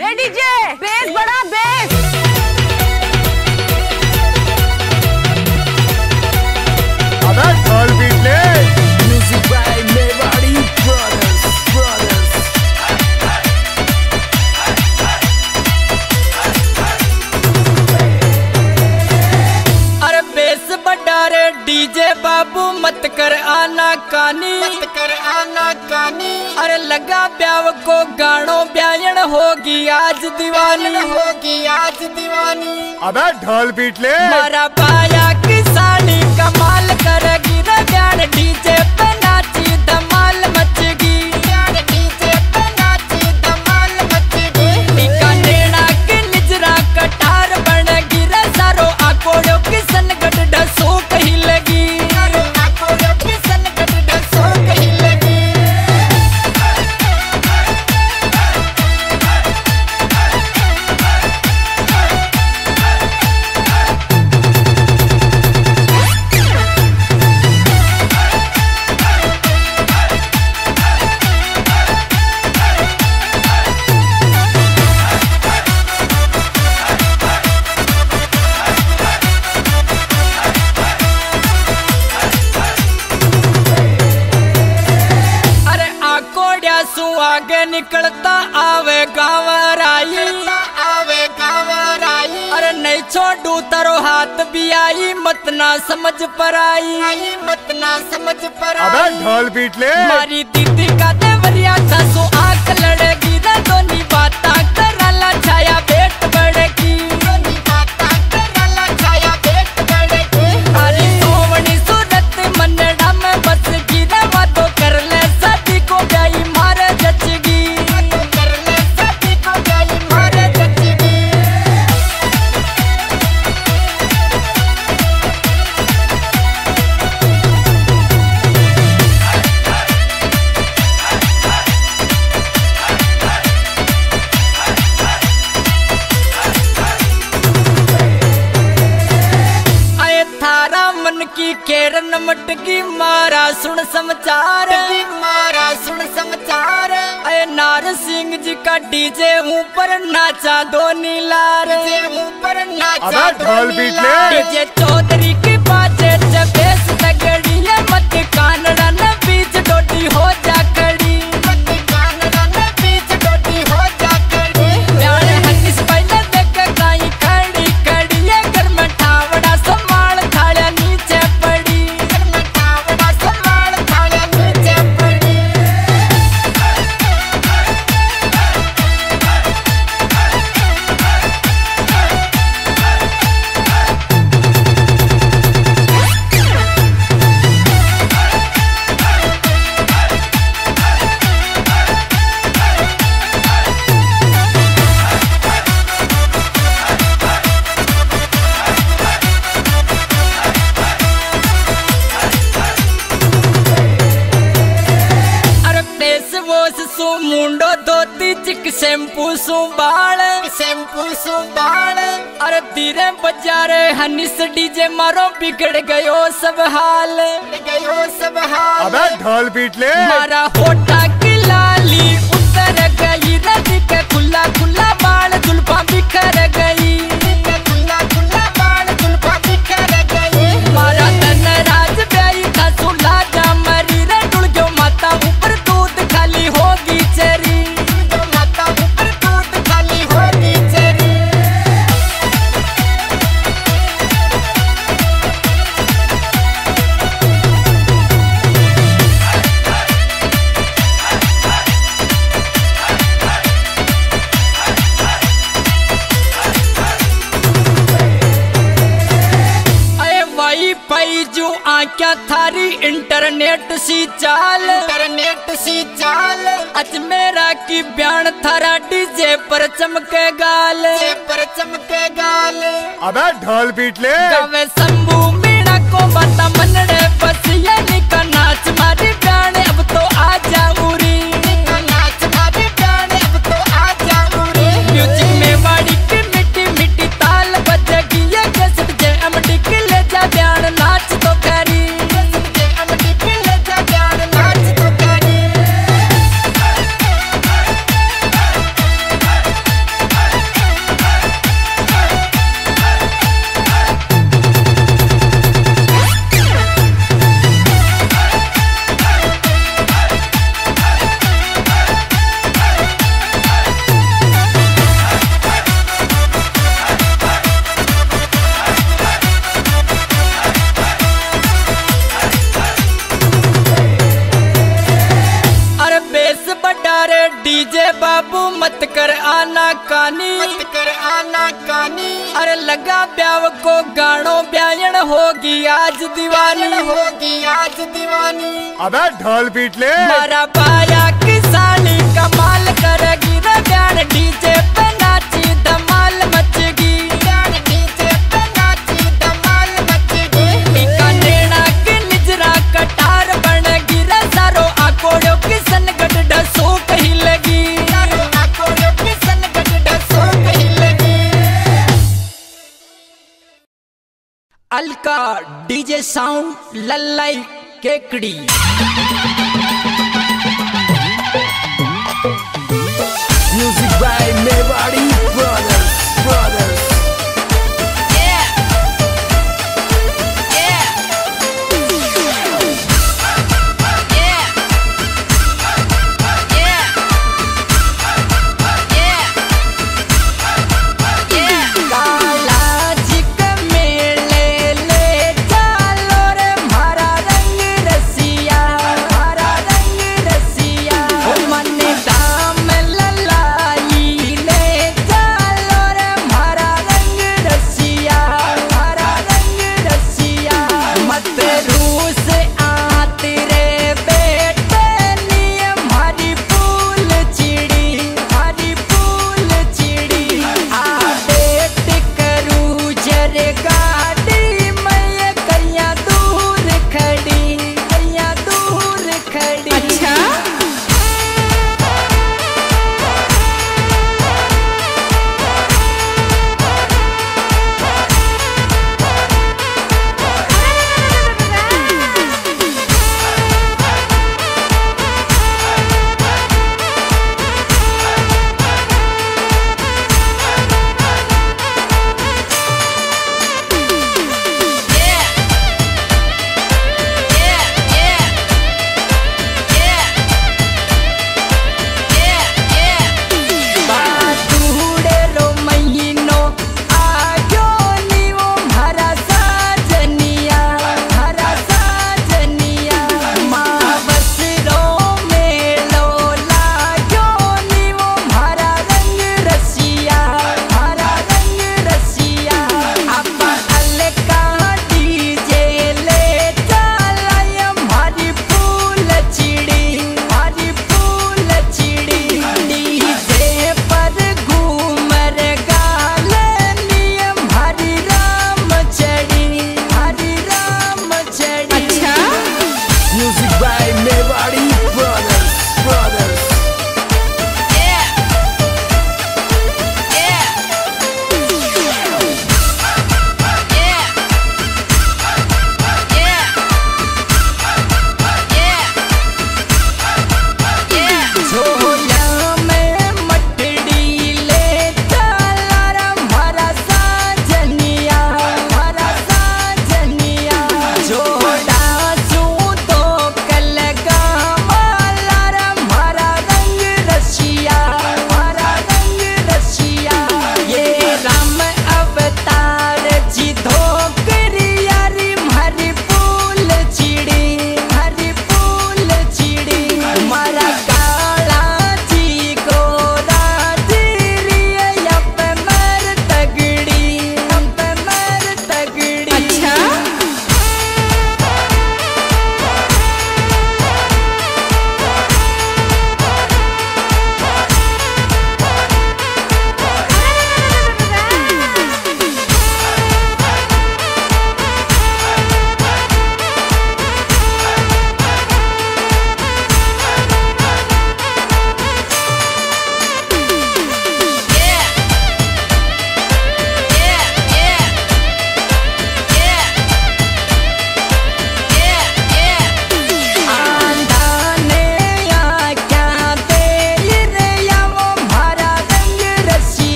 रे जे बेस बड़ा बेस मत कर आना कानी। मत कर आना कानी। अरे लगा ब्याव को गानो ब्यायन होगी आज दीवानी। होगी आज दीवानी। अबे ढोल पीट ले। मारा पाया किसानी कमाल करेगी रे ब्यान डीजे पे मत ना समझ पर आई मत ना समझ पर अबे ढोल पीट ले। मारी दीदी का देवरिया था सो आँख लड़ेगी ना दोनी बात करला मटकी मारा सुन समाचार। मारा सुन समाचार। आए नार सिंह जी का डीजे ऊपर नाचा दो नीलार ऊपर नाचा अबे ढोल बीट ले। डीजे चौधरी के बाजे अरे धीरे बजा रे हनीस डीजे मारो बिगड़ गयो सब हाल। गयो सब हाल। अबे ढोल पीट ले। मारा होटा की लाली उतर गई नदी के खुला खुला थारी इंटरनेट सी चाल। इंटरनेट सी चाल। अज मेरा की बयान थारा डीजे पर चमके गाल। पर चमके गाल। अबे ढोल पीट ले। गावे शंभू मीणा को बता मनड़े बस ये होगी आज दीवानी। होगी आज दीवानी। अबे ढोल पीट ले। मारा पाया किसानी कमाल करेगी रे ब्यान। डीजे पे अलका डीजे साउंड लल्लाई केकड़ी। समझा